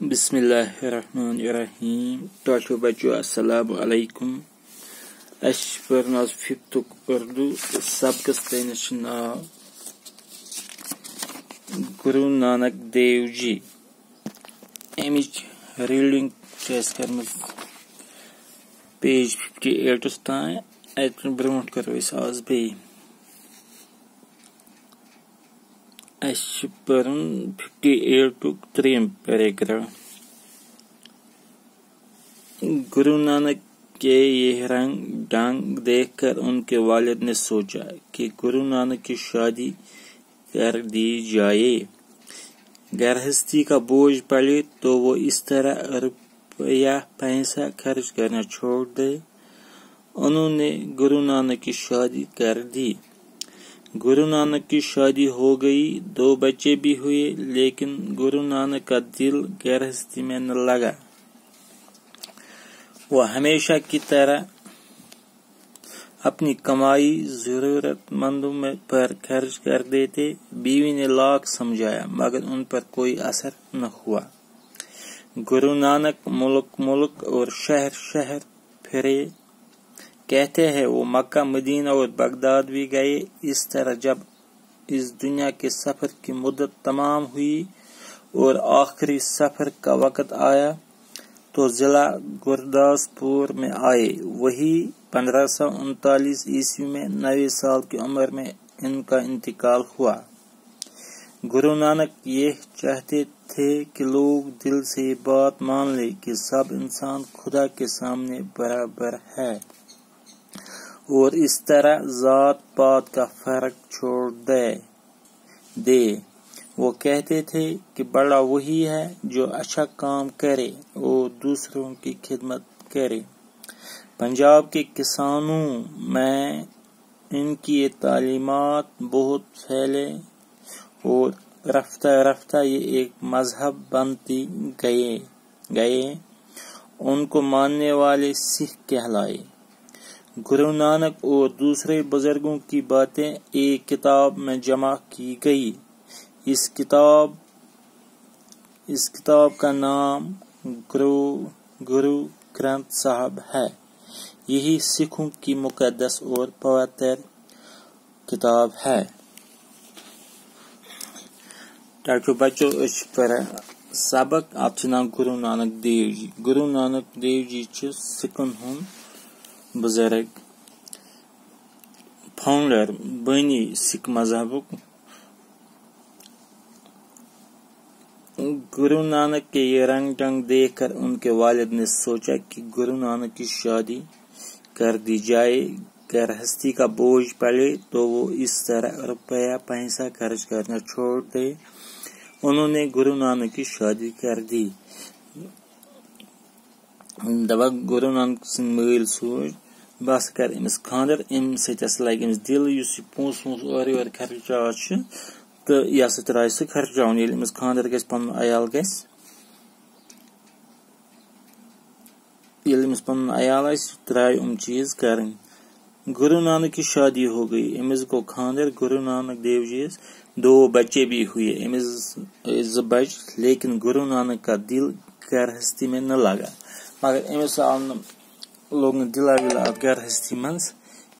Bismillahirrahmanirrahim. Tuaşu bacu assalamu alaikum. Eş vernas fiptuk urdu sabkıs denişina Guru Nanak Devji Emic Reeling Keskermiz Page 58 tane Etkili bir mutkarı ve sağız beyim. تان ات برو کرو اس آز fifty paragraph گرو نانک کے یہ رنگ ڈانگ دیکھ کر ان کے والد نے سوچا کہ گرو نانک کی شادی کر دی جائے۔ گرہستی کا بوجھ پڑے تو وہ اس طرح روپیہ پیسہ خرچ کرنا چھوڑ دے۔ انہوں نے گرو نانک کی شادی کر دی۔ گرو نانک کی شادی ہو گئی، دو بچے بھی ہوئے، لیکن گرو نانک کا دل گرہستی میں نہ لگا۔ وہ ہمیشہ کی طرح اپنی کمائی ضرورت مندوں میں پر خرچ کر دیتے، بیوی نے لاکھ سمجھایا، مگر ان پر کوئی اثر نہ ہوا۔ گرو نانک ملک ملک اور شہر شہر پھرے۔ کہتے ہیں، وہ مکہ، مدینہ اور بغداد بھی گئے۔ اس طرح جب اس دنیا کے سفر کی مدت تمام ہوئی اور آخری سفر کا وقت آیا، تو ضلع گرداس پور میں آئے۔ وہی پندرہ سو انتالیس عیسوی میں نوے سال کی عمر میں ان کا انتقال ہوا۔ گرو نانک یہ چاہتے تھے کہ لوگ دل سے یہ بات مان لے کہ سب انسان خدا کے سامنے برابر ہے۔ اور اس طرح ذات پات کا فرق چھوڑ دے۔ دے۔ وہ کہتے تھے کہ بڑا وہی ہے جو اچھا کام کرے اور دوسروں کی خدمت کرے۔ پنجاب کے کسانوں، میں ان کی یہ تعلیمات بہت پھیلے اور رفتہ رفتہ یہ ایک مذہب بنتی گئے گئے۔ ان کو ماننے والے سکھ کہلائے۔ گرو نانک اور دوسرے بزرگوں کی باتیں ایک کتاب میں جمع کی گئی۔ اس کتاب اس کتاب کا نام گرو گرو گرنتھ صاحب ہے۔ یہی سکھوں کی مقدس اور پوتر کتاب ہے۔ ڈاکٹر بچو پر سبق ات نام گرو نانک دیو جی۔ گرو نانک دیو جی سکھن ہند بزرگ فاؤنڈر بانی سکھ مذہب گرو نانک کے یہ رنگ ٹنگ دیکھ کر ان کے والد نے سوچا کہ گرو نانک کی شادی کر دی جائے گر ہستی کا بوجھ پڑے تو وہ اس طرح روپیہ پیسہ خرچ کرنا چھوڑ دے۔ انہوں نے گرو نانک کی شادی کر دی۔ دبا گرو نانک سن مل سوچ، بس کر امس خاندر ام ست لگ امس دل اس پونس وونس اور یور خرچات تو یہ ہسا ترائے سہ خرچاؤن یل امس خاندر گژھِ پن عیال گژھِ یل امس پن عیال آسہِ ترائے ام چیز کرن۔ گرو نانک کی شادی ہو گئی۔ امس گو خاندر گرو نانک دیو جی دو بچے بھی ہوئے۔ امس ز بچ، لیکن گرو نانک کا دل گرہستی میں نہ لگا۔ مگر امس آو لوگ دلا ولا ات گرہستی منز